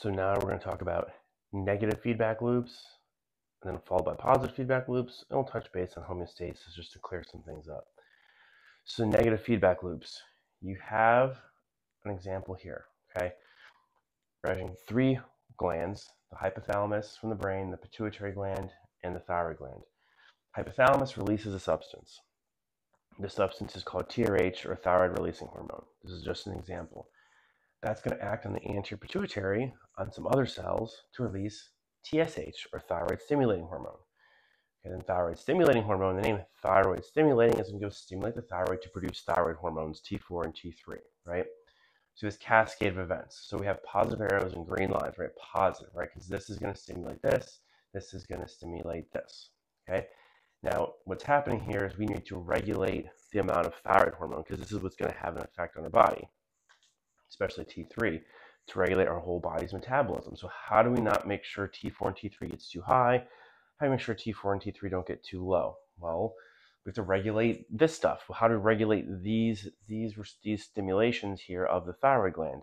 So now we're going to talk about negative feedback loops, and then followed by positive feedback loops, and we'll touch base on homeostasis just to clear some things up. So negative feedback loops. You have an example here, okay? Having three glands, the hypothalamus from the brain, the pituitary gland, and the thyroid gland. Hypothalamus releases a substance. The substance is called TRH or thyroid releasing hormone. This is just an example. That's going to act on the anterior pituitary on some other cells to release TSH or thyroid stimulating hormone. And then thyroid stimulating hormone, the name thyroid stimulating is going to go stimulate the thyroid to produce thyroid hormones T4 and T3, right? So this cascade of events. So we have positive arrows and green lines, right? Positive, right? Because this is going to stimulate this, this is going to stimulate this, okay? Now, what's happening here is we need to regulate the amount of thyroid hormone because this is what's going to have an effect on our body, especially T3, to regulate our whole body's metabolism. So how do we not make sure T4 and T3 gets too high? How do we make sure T4 and T3 don't get too low? Well, we have to regulate this stuff. How do we regulate these, these, these stimulations here of the thyroid gland?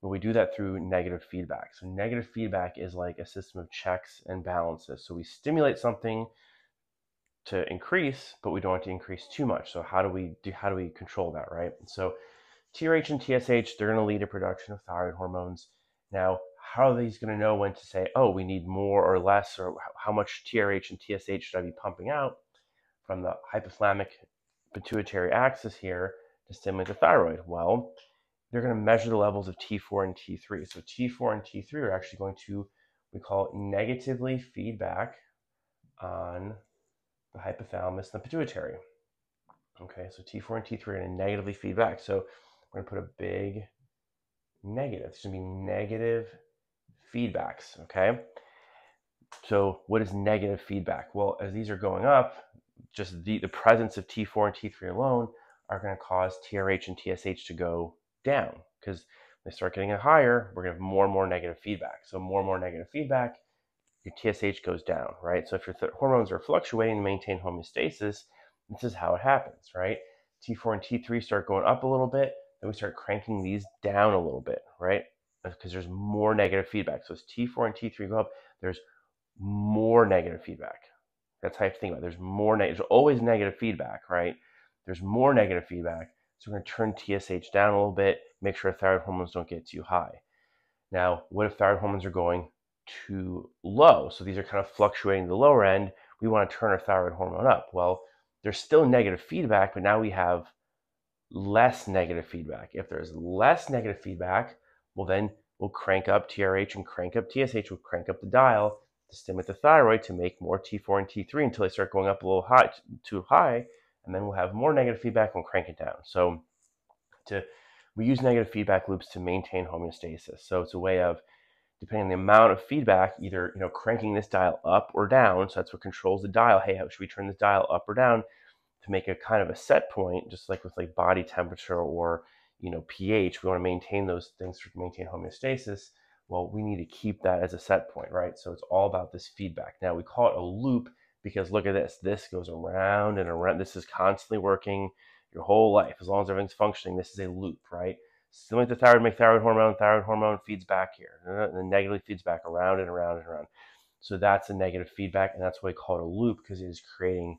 Well, we do that through negative feedback. So negative feedback is like a system of checks and balances. So we stimulate something to increase, but we don't want to increase too much. So how do we do how do we control that, right? So TRH and TSH, they're going to lead to production of thyroid hormones. Now, how are these going to know when to say, oh, we need more or less, or how much TRH and TSH should I be pumping out from the hypothalamic pituitary axis here to stimulate the thyroid? Well, they're going to measure the levels of T4 and T3. So T4 and T3 are actually going to, we call it negatively feedback on the hypothalamus and the pituitary. Okay, so T4 and T3 are going to negatively feedback. So we're going to put a big negative. Going to be negative feedbacks. Okay, so what is negative feedback? Well, as these are going up, just the, the presence of T4 and T3 alone are going to cause TRH and TSH to go down because they start getting higher, we're going to have more and more negative feedback. So more and more negative feedback your TSH goes down, right? So if your th- hormones are fluctuating to maintain homeostasis, this is how it happens, right? T4 and T3 start going up a little bit, then we start cranking these down a little bit, right? Uh, because there's more negative feedback. So as T4 and T3 go up, there's more negative feedback. That's how you have to think about it. There's more negative, there's always negative feedback, right? There's more negative feedback. So we're going to turn TSH down a little bit, make sure thyroid hormones don't get too high. Now, what if thyroid hormones are going too low. So these are kind of fluctuating the lower end. We want to turn our thyroid hormone up. Well, there's still negative feedback, but now we have less negative feedback. If there's less negative feedback, well, then we'll crank up TRH and crank up TSH. We'll crank up the dial to stimulate the thyroid to make more T4 and T3 until they start going up a little high, too high, and then we'll have more negative feedback and we'll crank it down. So to we use negative feedback loops to maintain homeostasis. So it's a way of depending on the amount of feedback, either you know cranking this dial up or down. So that's what controls the dial. Hey, how should we turn this dial up or down to make a kind of a set point, just like with like body temperature or you know pH. We want to maintain those things to maintain homeostasis. Well, we need to keep that as a set point, right? So it's all about this feedback. Now we call it a loop because look at this. This goes around and around. This is constantly working your whole life. As long as everything's functioning, this is a loop, right? stimulate the thyroid, make thyroid hormone, thyroid hormone feeds back here, and then negatively feeds back around and around and around. So that's a negative feedback, and that's why we call it a loop because it is creating